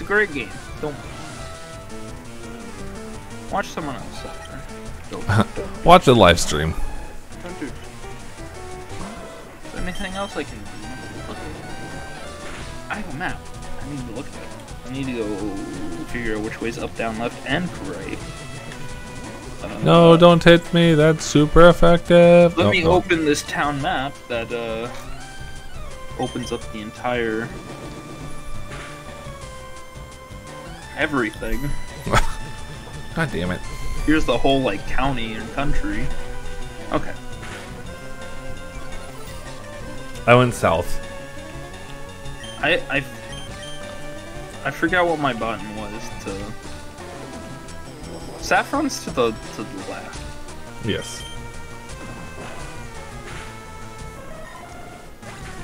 It's a great game. Don't watch someone else suffer. Don't, don't, Watch a live stream. don't do. Is there anything else I can do? Look at- I have a map. I need to look at it. I need to go figure out which way's up, down, left, and right. Uh, No, don't hit me. That's super effective. Let me no. open this town map that uh, opens up the entire everything. God damn it. Here's the whole like county and country. Okay. Oh, I went south. I I I forgot what my button was to. Saffron's to the to the left. Yes.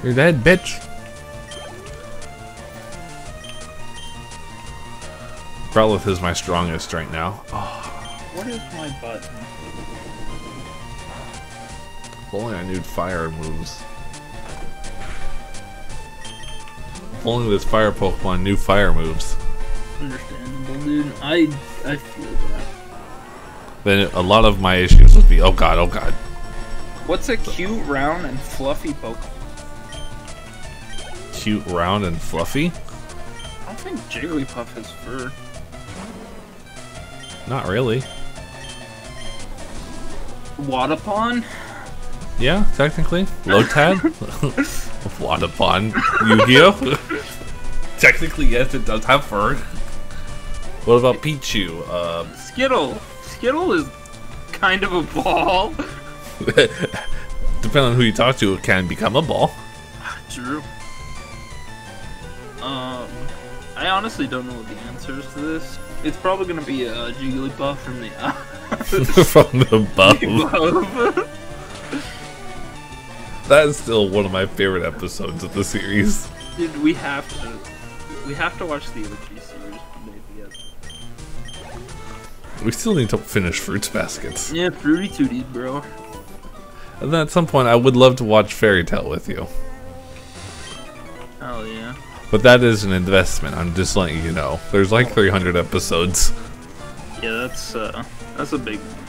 You're dead, bitch. Growlithe is my strongest right now. Oh, What is my button? if only I knew fire moves. If only this fire Pokemon knew fire moves. Understandable, dude. I I feel that. Then a lot of my issues would be, oh god, oh god. What's a cute, round, and fluffy Pokemon? Cute, round, and fluffy? I think Jigglypuff has fur. Not really. Wadapon? Yeah, technically. Lotad? Wadapon. Yu-Gi-Oh? technically, yes, it does have fur. What about Pichu? Uh, Skittle. Skittle is kind of a ball. depending on who you talk to, it can become a ball. True. Um, I honestly don't know what the answer is to this. It's probably gonna be a Jigglypuff from the uh, From the above. That is still one of my favorite episodes of the series. Dude, we have to. We have to watch the OG series day. We still need to finish Fruits Baskets. Yeah, Fruity Tooties, bro. And then at some point, I would love to watch Fairy Tail with you. Hell yeah. But that is an investment, I'm just letting you know. There's like 300 episodes. Yeah, that's uh, that's a big one.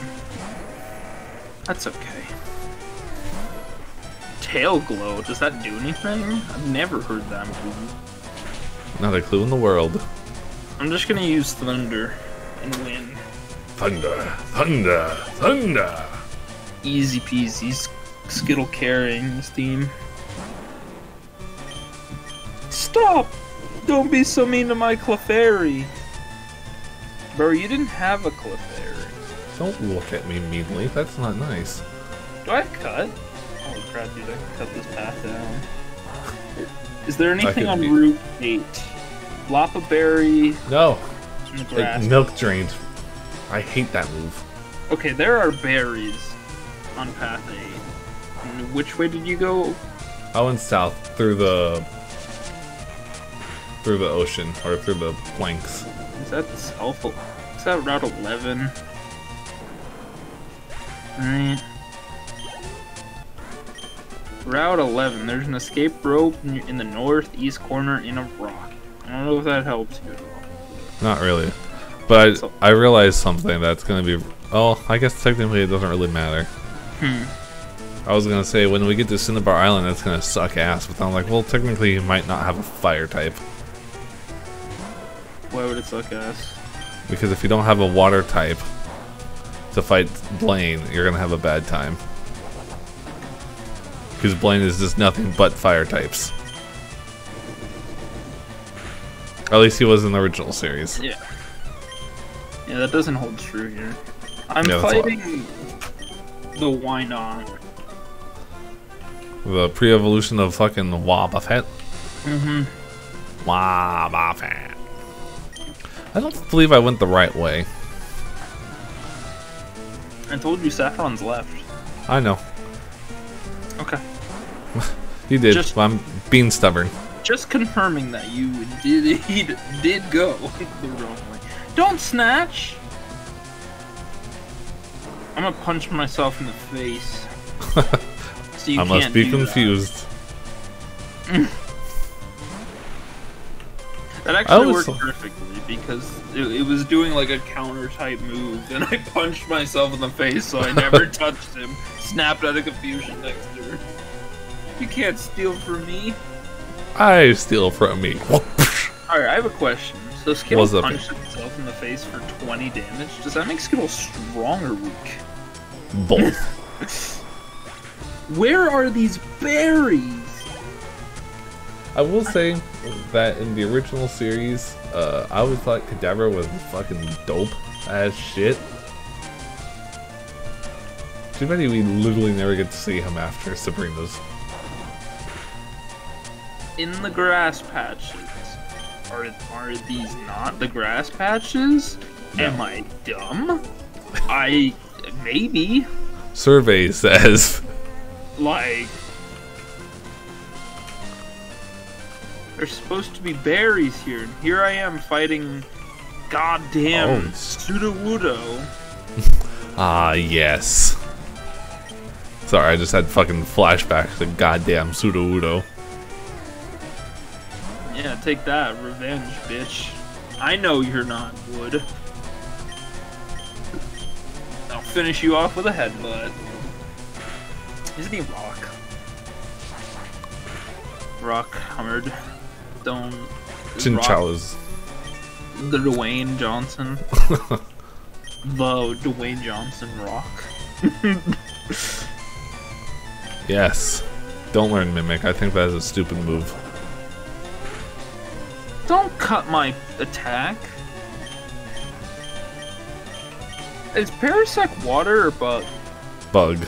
That's okay. Tail glow. Does that do anything? I've never heard that move. Not a clue in the world. I'm just gonna use thunder and win. Thunder, thunder, thunder. Easy peasy. Skittle carrying this team. Stop! Don't be so mean to my Clefairy. Bro, you didn't have a Clefairy. Don't look at me meanly. That's not nice. Do I cut? Holy crap, dude, I can cut this path down. Is there anything on be- Route 8? Leppa Berry, No, like milk drained. I hate that move. Okay, there are berries on path 8. And which way did you go? Oh, I went south through the through the ocean or through the planks. Is that South? Is that Route 11? Alright. Route 11. There's an escape rope in the northeast corner in a rock. I don't know if that helps you at all. Not really, but So- I, I realized something that's gonna be. Oh, I guess technically it doesn't really matter. Hmm. I was gonna say when we get to Cinnabar Island, that's gonna suck ass. But I'm like, well, technically you might not have a fire type Why would it suck ass? because if you don't have a water type to fight Blaine, you're gonna have a bad time. Because Blaine is just nothing but fire types. At least he was in the original series. Yeah. Yeah, that doesn't hold true here. I'm Yeah, that's a lot. fighting the Wynaut. The pre-evolution of fucking Wobbuffet. Mm-hmm. Wobbuffet. I don't believe I went the right way. I told you Saffron's left. I know. Okay. You did. Just- but I'm being stubborn. Just confirming that you did did go the wrong way. Don't snatch. I'm gonna punch myself in the face. so you I must be confused. That actually was- worked perfectly because it, it was doing like a counter type move, and I punched myself in the face, so I never touched him. Snapped out of confusion next to You can't steal from me. I steal from me. Alright, I have a question. So Skittle What's up? punched himself in the face for 20 damage. Does that make Skittle strong or weak? Both. Where are these berries? I will say that in the original series, uh, I always thought Kadabra was fucking dope as shit. Too bad we literally never get to see him after Sabrina's. In the grass patches. Are, are these not the grass patches? Am I dumb? I. Maybe. Survey says Like. There's supposed to be berries here, and here I am fighting goddamn Oh. Sudowoodo. Ah, yes. Sorry, I just had fucking flashbacks to goddamn Sudowoodo. Yeah, take that, revenge, bitch. I know you're not wood. I'll finish you off with a headbutt. Isn't he rock? Rock Don't. Rock- The Dwayne Johnson. the Dwayne Johnson rock. Yes. Don't learn Mimic. I think that is a stupid move. Don't cut my attack. Is Parasect water or bug? Bug.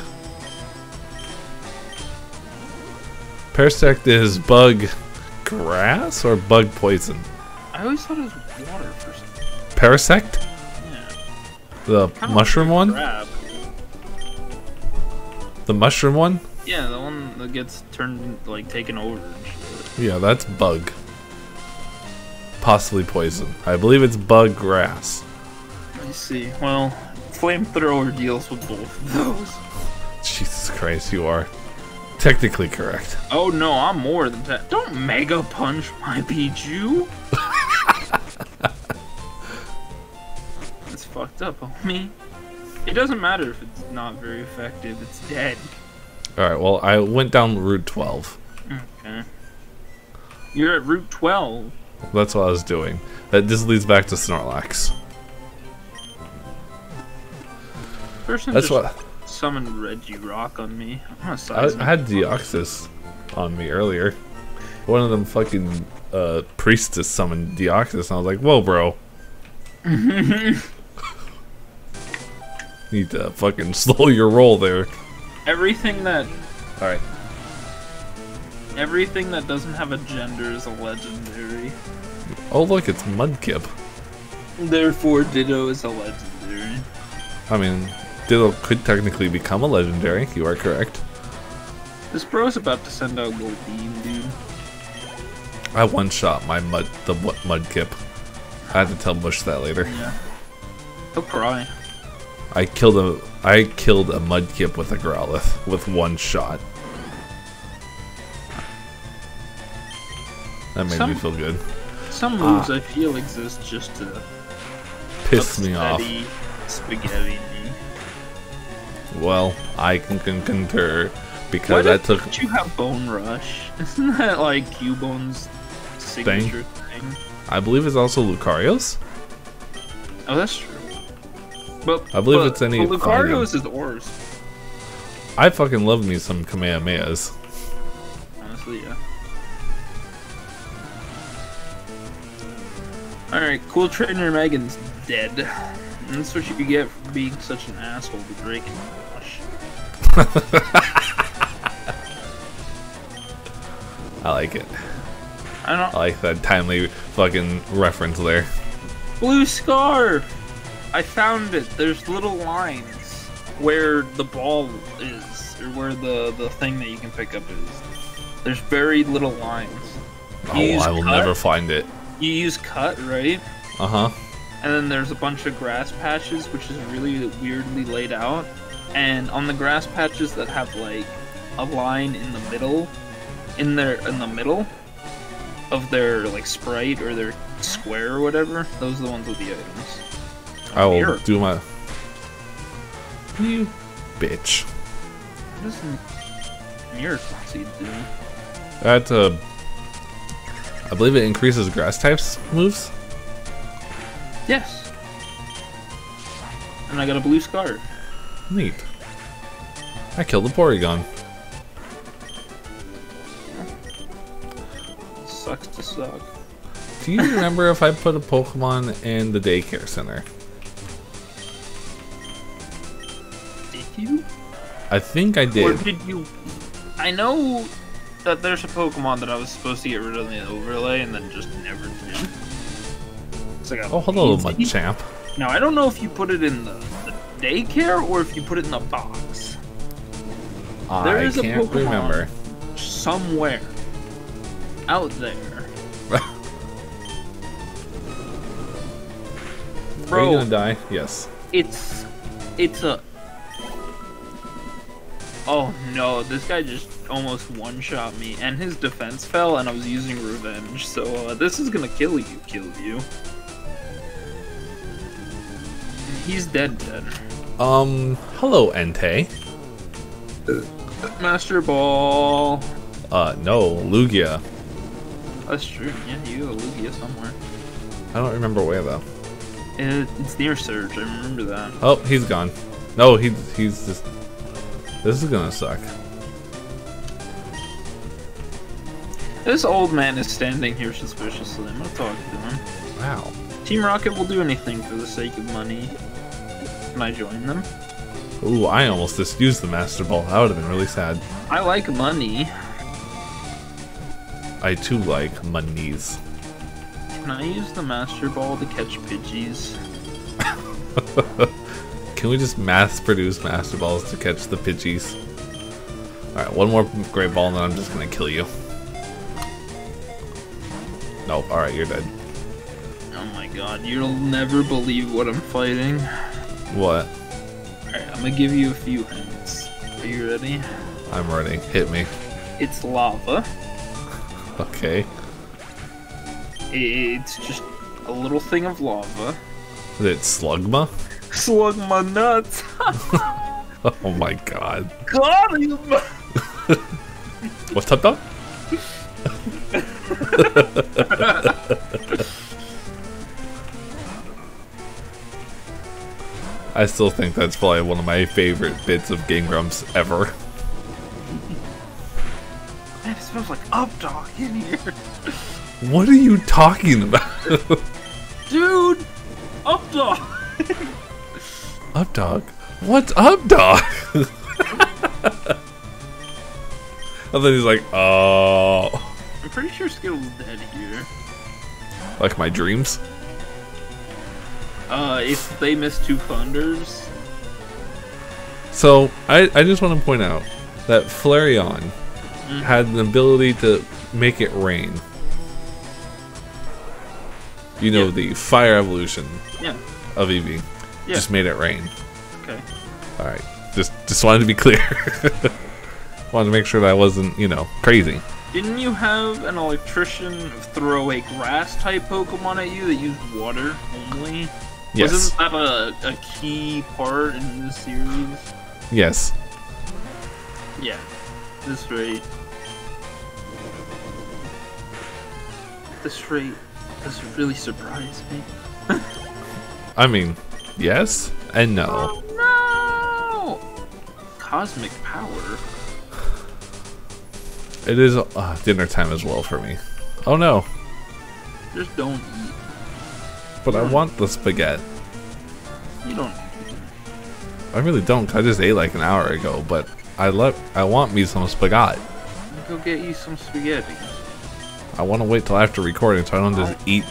Parasect is bug grass or bug poison? I always thought it was water for some Parasect? Yeah. The Kinda mushroom like one? Crab. The mushroom one? Yeah, the one that gets turned like taken over and shit. Yeah, that's bug. Possibly poison. I believe it's bug grass. I see. Well, flamethrower deals with both of those. Jesus Christ, you are technically correct. Oh no, I'm more than that. Don't mega punch my Bijou. It's fucked up, homie. It doesn't matter if it's not very effective. It's dead. Alright, well, I went down Route 12. Okay. You're at Route 12. That's what I was doing. That this leads back to Snorlax. Person That's what summoned Regirock on me. I, I had Deoxys on me earlier. One of them fucking uh, priestess summoned Deoxys, and I was like, "Whoa, bro! Need to fucking slow your roll there." Everything that All right. everything that doesn't have a gender is a legendary. Oh, look, it's Mudkip. Therefore, Ditto is a legendary. I mean, Ditto could technically become a legendary. You are correct. This bro's about to send out Goldeen, dude. I one shot my mud the mu- Mudkip. I had to tell Bush that later. Yeah. He'll cry. I killed a I killed a Mudkip with a Growlithe with one shot. That made me Some- feel good. Some ah. moves I feel exist just to Piss me off. spaghetti me. Well, I can, can concur Why because that took don't you have Bone Rush? Isn't that like Cubone's signature thing? I believe it's also Lucario's. Oh, that's true. But I believe but- it's any but Lucario's is Oars. I fucking love me some Kamehamehas. Honestly, yeah. Alright, cool trainer Megan's dead. And that's what you get for being such an asshole to Drake. I like it. I I don't like that timely fucking reference there. Blue Scarf! I found it. There's little lines where the ball is, or where the, the thing that you can pick up is. There's very little lines. Oh, You use I will cut? never find it. You use cut, right? Uh huh. and then there's a bunch of grass patches which is really weirdly laid out and on the grass patches that have like a line in the middle in there in the middle of their like sprite or their square or whatever. Those are the ones with the items. I will Mirror. do my. You bitch. What does the seed do? That uh, I believe it increases grass types moves. Yes. And I got a blue scar. Neat. I killed the Porygon. Sucks to suck. Do you remember if I put a Pokemon in the daycare center? Did you? I think I did. Or did. you? I know that there's a Pokemon that I was supposed to get rid of in the overlay and then just never did. So I got Oh, hello. Machamp. Now I don't know if you put it in the daycare or if you put it in the box. There I is a Pokemon. remember. Somewhere out there. Are you gonna die? Yes. it's it's a Oh no, this guy just almost one-shot me and his defense fell and I was using revenge. So uh, this is going to kill you, kill you. He's dead dead. Um, hello, Entei. Master Ball. Uh, no, Lugia. That's true. Yeah, you have a Lugia somewhere. I don't remember where though. It, it's near Surge. I remember that. Oh, he's gone. No, he's he's just. This is gonna suck. This old man is standing here suspiciously. I'm gonna talk to him. Wow. Team Rocket will do anything for the sake of money. Can I join them? Ooh, I almost just used the Master Ball. That would have been really sad. I like money. I too like monies. Can I use the Master Ball to catch Pidgeys? Can we just mass produce Master Balls to catch the Pidgeys? Alright, one more Great Ball and then I'm just gonna kill you. Nope, alright, you're dead. Oh my god, you'll never believe what I'm fighting. What? Alright, I'm gonna give you a few hints. Are you ready? I'm ready. Hit me. It's lava. Okay. It's just a little thing of lava. Is it Slugma? Slug my nuts. Oh my god. Got him. What's up, dog? I still think that's probably one of my favorite bits of Game Grumps ever. Man, it smells like up dog in here. What are you talking about? Dude! Up dog! up dog? What's up, dog? and then he's like, oh. I'm pretty sure Skittle's dead here. Like my dreams? Uh, if they miss two thunders, So, I, I just want to point out that Flareon had an ability to make it rain. You know, Yeah. the fire evolution yeah, of Eevee Yeah. just made it rain. okay. Alright, just, just wanted to be clear. wanted to make sure that I wasn't, you know, crazy. Didn't you have an electrician throw a grass type Pokemon at you that used water only? Yes. Wasn't that a, a key part in this series? Yes. Yeah, this rate. This rate this really surprised me. I mean, yes and no. Oh no! Cosmic power. It is uh, dinner time as well for me. Oh no, Just don't eat. But I want the spaghetti. You don't. I really don't. I just ate like an hour ago, but I let I want me some spaghetti. Go get you some spaghetti. I want to wait till after recording so I don't just eat.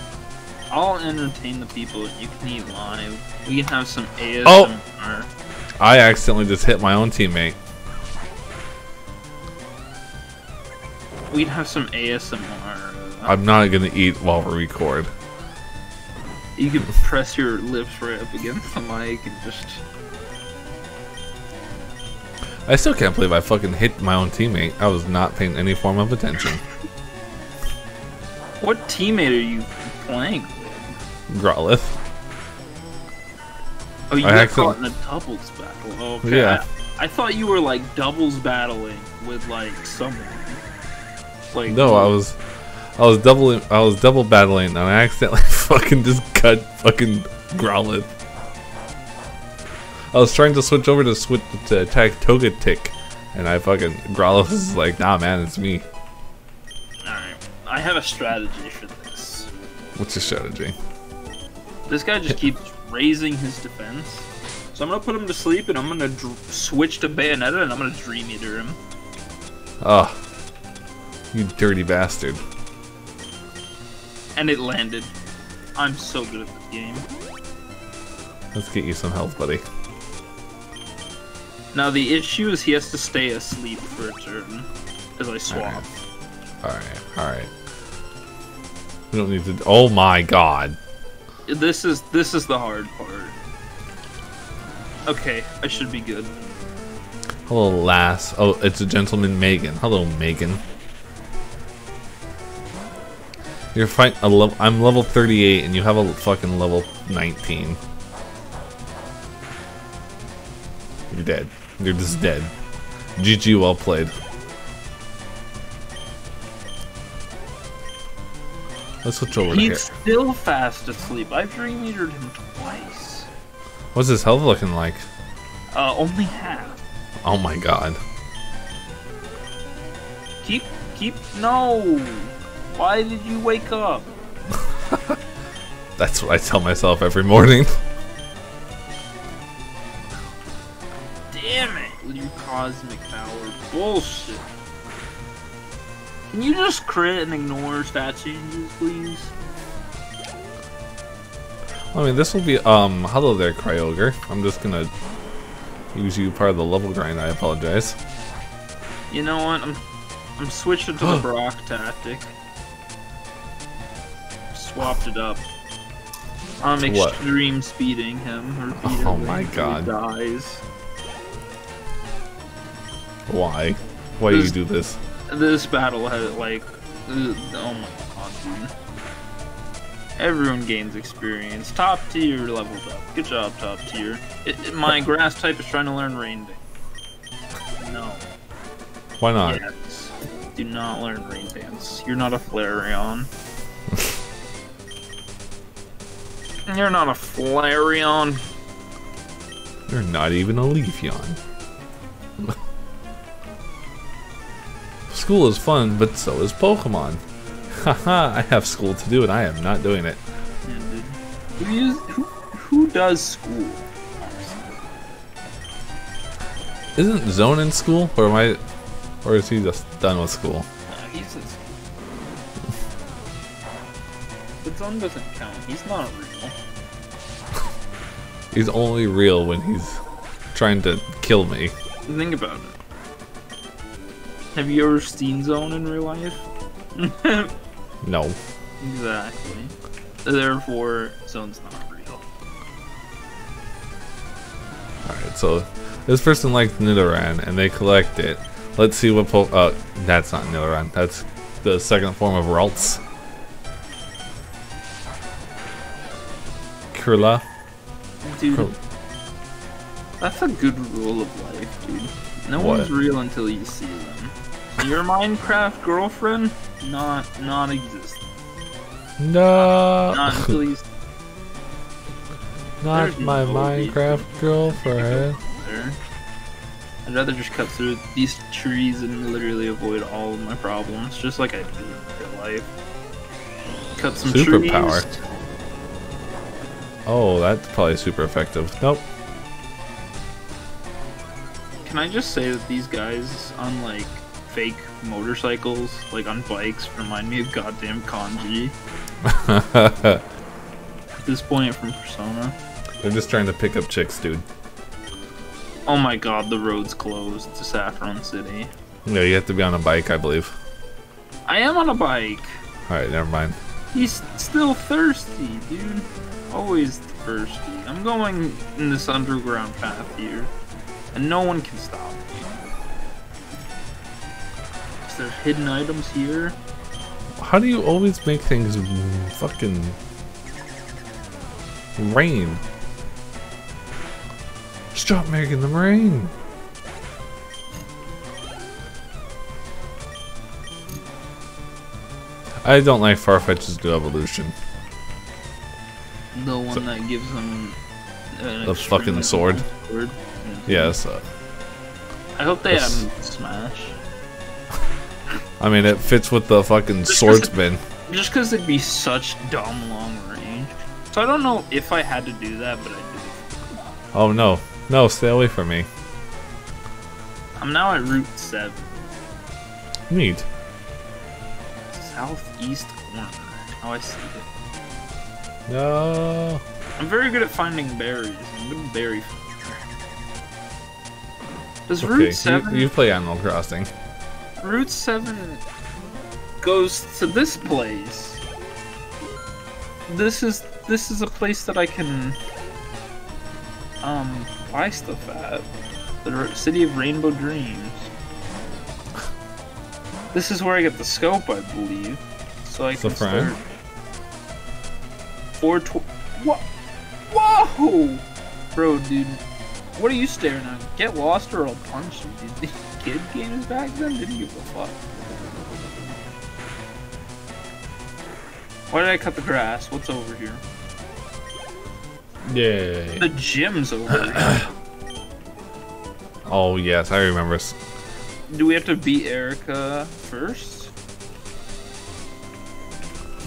I'll entertain the people. You can eat live. We can have some ASMR. Oh! I accidentally just hit my own teammate. We can have some ASMR. I'm not gonna eat while we record. You can press your lips right up against the mic and just. I still can't believe I fucking hit my own teammate. I was not paying any form of attention. What teammate are you playing with? Growlithe. Oh, you I got accident- caught in a doubles battle. Okay. Yeah. I, I thought you were like doubles battling with like someone. Like No, I was, I was double, I was double battling, and I accidentally fucking just cut fucking Growlithe. I was trying to switch over to switch to attack Togetic, and I fucking Growlithe is like, nah, man, it's me. Alright. I have a strategy for this. What's your strategy? This guy just keeps raising his defense. So I'm gonna put him to sleep and I'm gonna switch to Bayonetta and I'm gonna Dream Eater him. Oh, you dirty bastard! And it landed. I'm so good at this game. Let's get you some health, buddy. Now the issue is he has to stay asleep for a turn. As I swap. All right, all right. We don't need to. Oh my god! This is this is the hard part. Okay, I should be good. Hello, lass. Oh, it's a gentleman, Megan. Hello, Megan. You're fight. A level. I'm level 38, and you have a fucking level 19. You're dead. You're just dead. GG, well played. Let's switch over to here. He's still fast asleep. I've Dream Eatered him twice. What's his health looking like? Uh, only half. Oh my god. Keep, keep, no! Why did you wake up? That's what I tell myself every morning. Damn it, with your cosmic power. Bullshit. Can you just crit and ignore stat changes, please? I mean, this will be, um, hello there, Kyogre. I'm just gonna use you part of the level grind, I apologize. You know what? I'm, I'm switching to the Brock tactic. Swapped it up. I'm To what? extreme speeding him. Repeatedly Oh my until he God. Dies. Why? Why do you do this? This battle had like, oh my god, dude. Everyone gains experience. Top tier leveled up. Good job, top tier. It, it- my grass type is trying to learn rain dance. No. Why not? Yes. Do not learn rain dance. You're not a Flareon. You're not a Flareon. You're not even a Leafeon. school is fun, but so is Pokemon. Haha, I have school to do and I am not doing it. Yeah, dude. Who, who, who does school? Isn't Zone in school? Or am I or is he just done with school? But Zone doesn't count. He's not real. He's only real when he's trying to kill me. Think about it. Have you ever seen Zone in real life? No. exactly. Therefore, Zone's not real. Alright, so this person likes Nidoran and they collect it. Let's see what po- uh that's not Nidoran, that's the second form of Ralts. Kirlia. Dude, Cool. that's a good rule of life, dude. No What? one's real until you see them. Your Minecraft girlfriend, not not existent. No, Not until you not there's my no Minecraft girlfriend. I'd rather just cut through these trees and literally avoid all of my problems, just like I do in real life. Cut some Superpower. trees. Oh, that's probably super effective. Nope. Can I just say that these guys on like fake motorcycles, like on bikes, remind me of goddamn Kanji. At this point from Persona. They're just trying to pick up chicks, dude. Oh my god, the road's closed to Saffron City. Yeah, you have to be on a bike, I believe. I am on a bike. Alright, never mind. He's still thirsty, dude. Always thirsty. I'm going in this underground path here, and no one can stop me. Is there hidden items here? How do you always make things fucking rain? Stop making them rain. I don't like Farfetch's new evolution. The one that gives them an The fucking sword. sword. Yes, uh, I hope they have Smash. I mean it fits with the fucking Just swordsman. Just because it'd be such dumb long range. So I don't know if I had to do that, but I did. Oh no, no, stay away from me. I'm now at Route 7, Neat. southeast corner. Oh, I see it. No. I'm very good at finding berries. I'm a good berry finder. Does Okay, Route 7 you, you play Animal Crossing. Route 7 goes to this place. This is this is a place that I can um buy stuff at. The r- city of Rainbow Dreams. This is where I get the scope, I believe. So I So can start. Four tw- What? Whoa! Bro, dude. What are you staring at? Get lost or I'll punch you, dude. Kid games back then didn't give a fuck. Why did I cut the grass? What's over here? Yay. The gym's over here. Oh yes, I remember. Do we have to beat Erica first?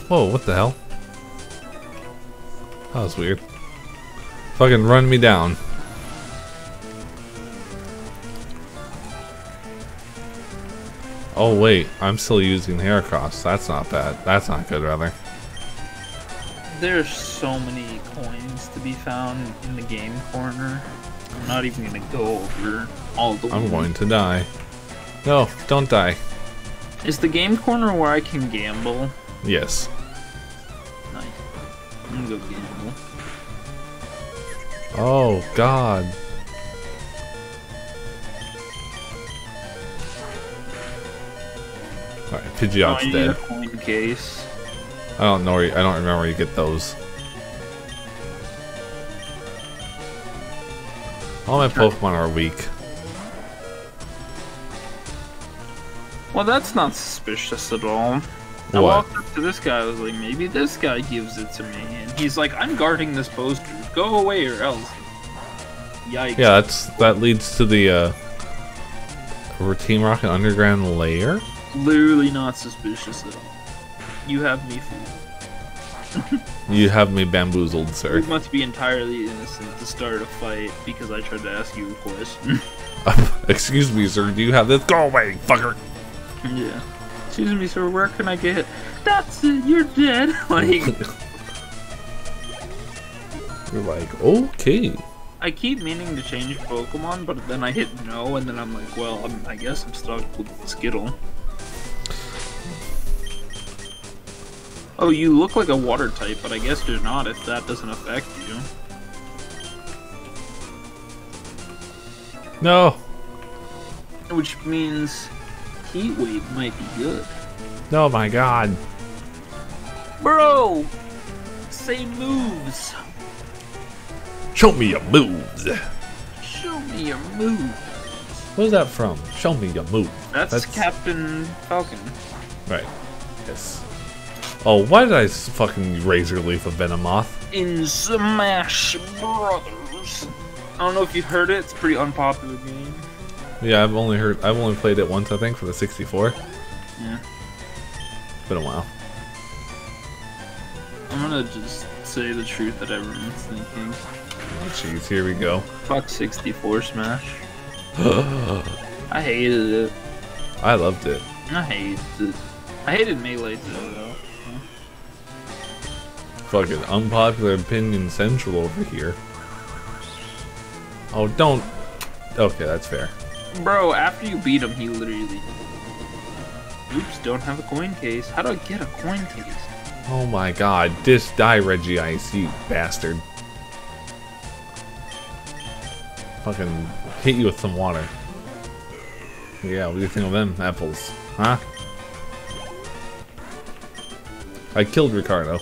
Whoa, what the hell? That was weird. Fucking run me down. Oh wait, I'm still using the Heracross. That's not bad. That's not good, rather. There's so many coins to be found in the game corner. I'm not even gonna go over all the I'm ones. going to die. No, don't die. Is the game corner where I can gamble? Yes. Nice. I'm gonna go gamble. Oh god. Alright, Pidgeot's dead. coin case. I don't know where you, I don't remember where you get those. All my Pokemon are weak. Well, that's not suspicious at all. I What? walked up to this guy. I was like, maybe this guy gives it to me, and he's like, I'm guarding this poster. Go away or else. Yikes. Yeah, that's that leads to the uh Team Rocket Underground layer. Literally not suspicious at all. You have me fooled. You have me bamboozled, sir. You must be entirely innocent to start a fight because I tried to ask you a question. Excuse me, sir. Do you have this? Go away, fucker. yeah. Excuse me, sir. Where can I get it? That's it. You're dead. like, You're like, okay. I keep meaning to change Pokemon, but then I hit no, and then I'm like, well, I'm, I guess I'm stuck with Skittle. Oh, you look like a water type, but I guess you're not if that doesn't affect you. No. Which means Heat Wave might be good. No, my God. Bro! Same moves! Show me your moves. Show me your move. Where's that from? Show me your move. That's, That's- Captain Falcon. Right. Yes. Oh, why did I fucking razor leaf a Venomoth? In Smash Brothers. I don't know if you've heard it, it's a pretty unpopular game. Yeah, I've only heard. I've only played it once, I think, for the 64. Yeah. Been a while. I'm gonna just say the truth that everyone's thinking. Oh, Jeez, here we go. Fuck 64 Smash. I hated it. I loved it. I hated it. I hated Melee too, though. Fucking unpopular opinion central over here. Oh, don't. Okay, that's fair. Bro, after you beat him, he literally. Oops, don't have a coin case. How do I get a coin case? Oh my god, this die Regice, you bastard. Fucking hit you with some water. Yeah, what do you think of them apples? Huh? I killed Ricardo.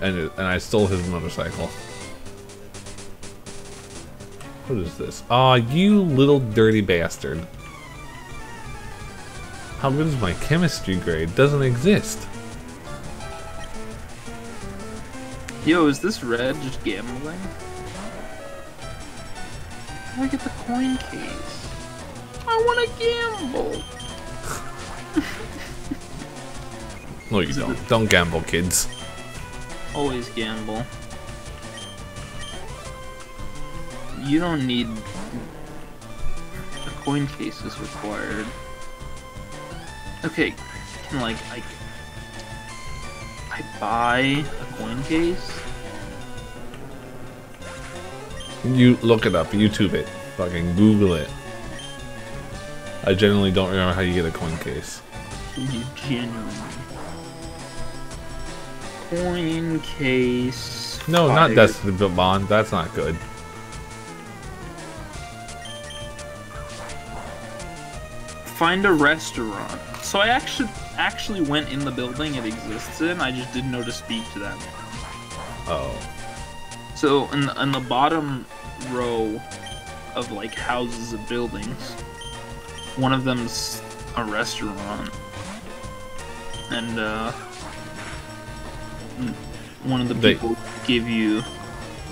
And, and I stole his motorcycle. What is this? Aw, you little dirty bastard. How good is my chemistry grade? Doesn't exist. Yo, is this red just gambling? How do I get the coin case? I want to gamble. No, you don't. Don't gamble, kids. Always gamble. You don't need a coin case is required. Okay, can like I I buy a coin case? You look it up, YouTube it, fucking Google it. I genuinely don't remember how you get a coin case. You genuinely coin case. No, not. Destiny Bond. That's not good. Find a restaurant. So I actually actually went in the building it exists in. I just didn't know to speak to them. Oh. So in the, in the bottom row of like houses and buildings, one of them's a restaurant, and uh, one of the They- people give you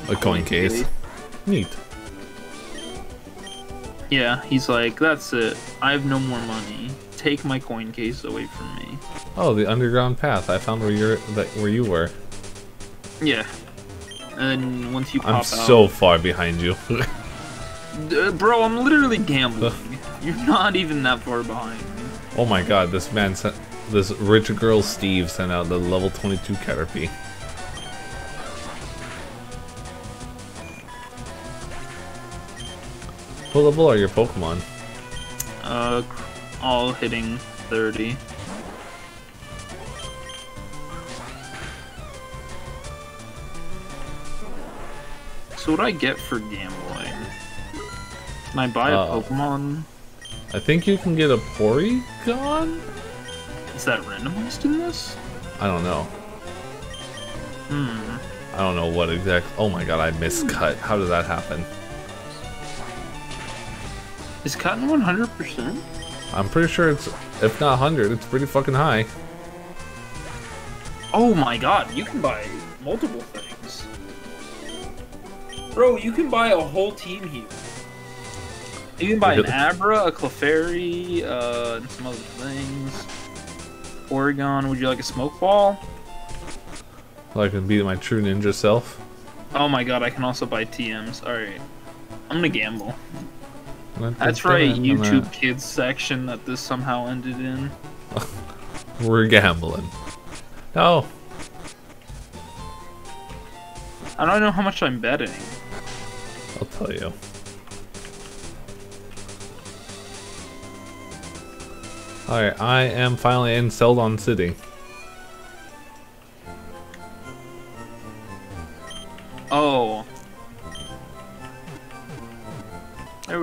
A coin case. Neat. Yeah, he's like, that's it. I have no more money. Take my coin case away from me. Oh, the underground path. I found where you're that where you were. Yeah. And then once you pop I'm so far behind you. out, D- uh, bro, I'm literally gambling. You're not even that far behind me. oh my god, this man sent this rich girl Steve sent out the level 22 Caterpie. What level are your Pokemon? Uh, all hitting 30. So what do I get for gambling? Can I buy a Uh. Pokemon? I think you can get a Porygon? Is that randomized in this? I don't know. Hmm. I don't know what exact. Oh my god, I miscut. How did that happen? Is cotton 100%? I'm pretty sure it's, if not 100, it's pretty fucking high. Oh my god, you can buy multiple things. Bro, you can buy a whole team here. You can buy an Abra, a Clefairy, uh, and some other things. Oregon, would you like a smoke ball? So I can be my true ninja self. Oh my god, I can also buy TMs. Alright. I'm gonna gamble. That's right, YouTube Kids section that this somehow ended in. We're gambling. No. I don't know how much I'm betting. I'll tell you. Alright, I am finally in Celadon City. Oh.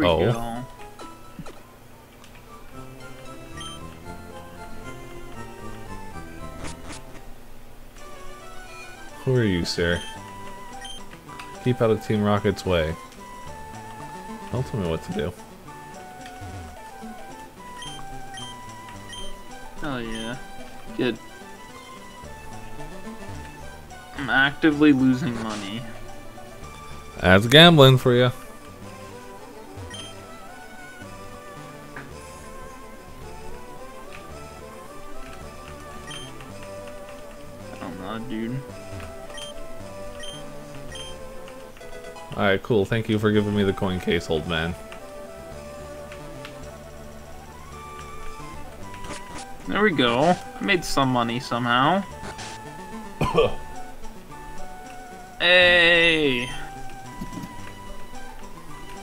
We Oh. go. Who are you, sir? Keep out of Team Rocket's way. Don't tell me what to do. Oh yeah. Good. I'm actively losing money. That's gambling for you. Cool. Thank you for giving me the coin case, old man. There we go. I made some money somehow. hey!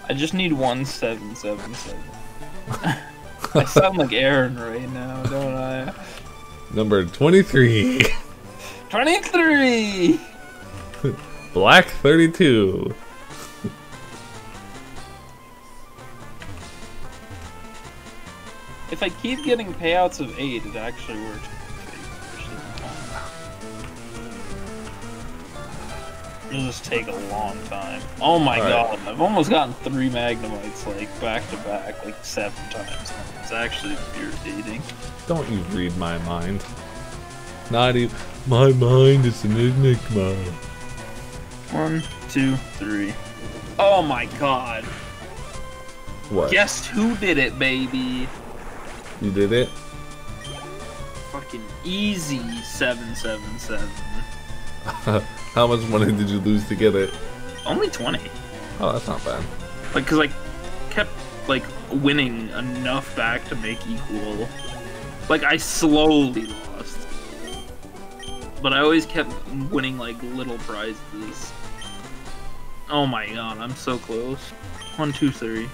I just need one seven seven seven. I sound like Aaron right now, don't I? Number 23. Twenty-three. Black 32. if I keep getting payouts of 8, it actually works. It'll just take a long time. Oh my All god, right. I've almost gotten three Magnemites, like, back to back, like, seven times. It's actually irritating. Don't you read my mind. Not even... My mind is an enigma. One, two, three. Oh my god. What? Guess who did it, baby? You did it? Fucking easy 777. How much money did you lose to get it? Only 20. Oh, that's not bad. Like, cause I kept, like, winning enough back to make equal. Like, I slowly lost. But I always kept winning, like, little prizes. Oh my god, I'm so close. One, two, three.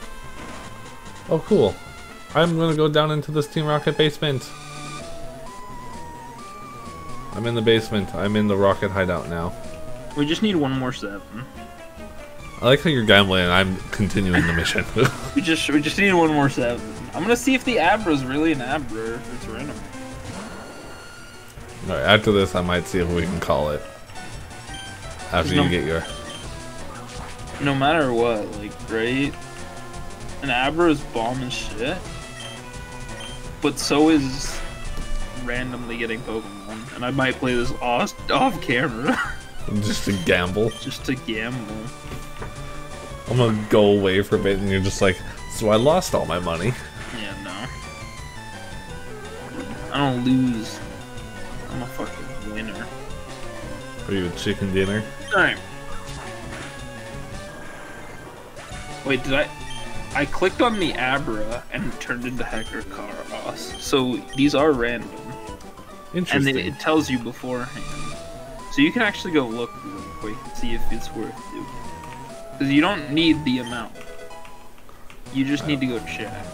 Oh, cool. I'm gonna go down into this Team Rocket basement. I'm in the basement. I'm in the rocket hideout now. We just need one more seven. I like how you're gambling and I'm continuing the mission. We just we just need one more seven. I'm gonna see if the Abra's really an Abra or if it's random. Alright, after this, I might see if we can call it. After No. you get your. No matter what, like, right? An Abra is bomb and shit. But so is randomly getting Pokemon. And I might play this off, off camera Just to gamble. just to gamble. I'm gonna go away for a bit and you're just like, so I lost all my money. Yeah, no. I don't lose. I'm a fucking winner. Are you a chicken dinner? Alright. Wait, did I? I clicked on the Abra and it turned into Hecker Karos. So these are random. And Interesting. then it tells you beforehand. So you can actually go look real quick and see if it's worth it. Because you don't need the amount. You just need to go check.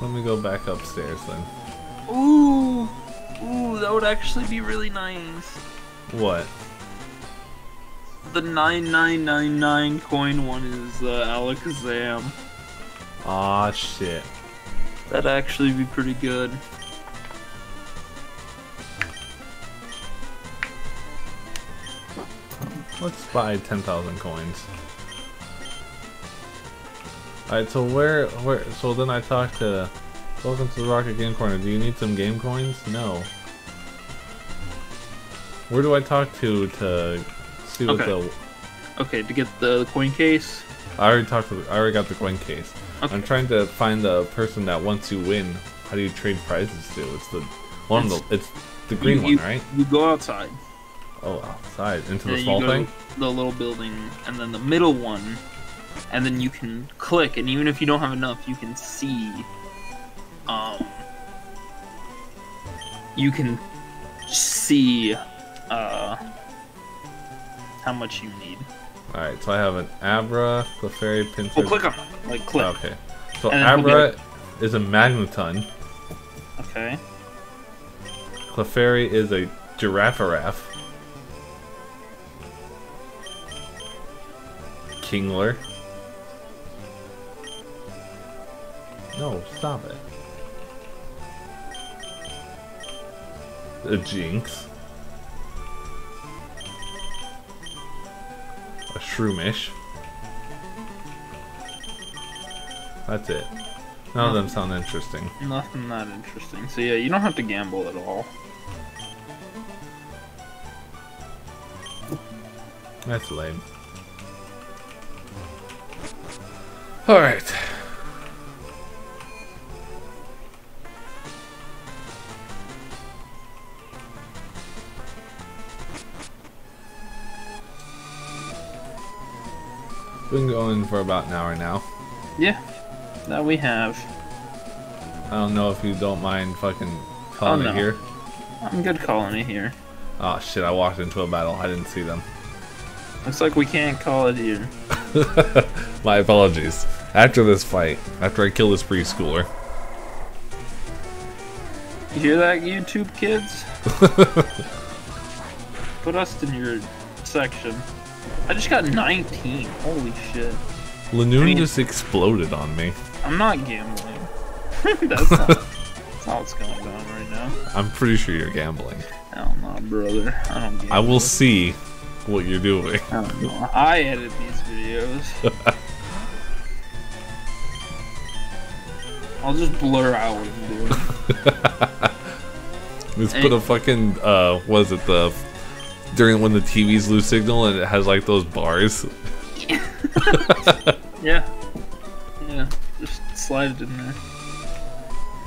Let me go back upstairs then. Ooh! Ooh, that would actually be really nice. What? The 9999 coin one is uh, Alakazam. Aw, shit. That'd actually be pretty good. Let's buy 10,000 coins. Alright, so where, where, so then I talked to, welcome to the Rocket Game Corner, do you need some game coins? No. Where do I talk to to Okay. the, Okay, to get the coin case. I already talked to, I already got the coin case. Okay. I'm trying to find the person that once you win, how do you trade prizes to? It's the, one of the, it's the green you, one, right? You go outside. Oh, outside, into the small thing? the little building, and then the middle one, and then you can click, and even if you don't have enough, you can see. Um. You can see, uh, how much you need. Alright, so I have an Abra, Clefairy, Pinsir. Well, click on it. Like click. Oh, okay. So And then we'll Abra is a Magneton. Okay. Clefairy is a Girafarig. Kingler. No, stop it. A Jynx. A Shroomish. That's it. None of them sound interesting. Nothing that interesting. So yeah, you don't have to gamble at all. That's lame. Alright. Been going for about an hour now. Yeah. That we have. I don't know if you don't mind fucking calling Oh, it here. I'm good calling it here. Oh shit, I walked into a battle. I didn't see them. Looks like we can't call it here. My apologies. After this fight, after I kill this preschooler. You hear that, YouTube kids? Put us in your section. I just got 19. Holy shit. Lanoon I mean- just exploded on me. I'm not gambling. that's, not, that's not what's going on right now. I'm pretty sure you're gambling. Hell no, brother. I don't gamble. I will see what you're doing. I don't know. I edit these videos. I'll just blur out what I'm doing. Let's put a fucking uh, was it the during when the TVs lose signal and it has like those bars. Yeah. Yeah. Just slide it in there.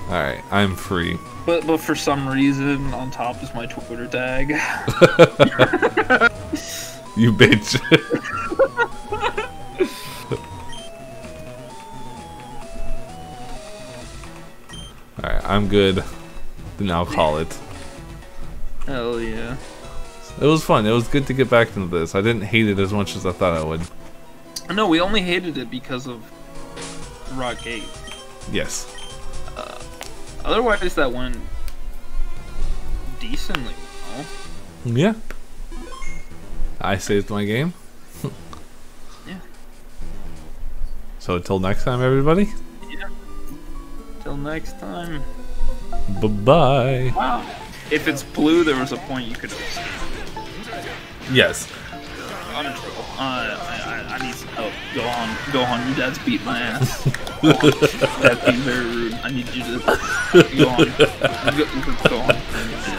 All right, I'm free. But but for some reason on top is my Twitter tag. You bitch. All right, I'm good. Then I'll call it. Hell yeah. It was fun. It was good to get back into this. I didn't hate it as much as I thought I would. No, we only hated it because of Rock 8. Yes. Uh, otherwise, that went decently well. Yeah. I saved my game. Yeah. So until next time, everybody. Yeah. Till next time. Bye bye. Wow. If it's blue, there was a point you could have Yes. Untrue. Uh, I, I, I need some help. Go on. Go on. Your dad's beat my ass. That's being very rude. I need you to go on. Go, go on.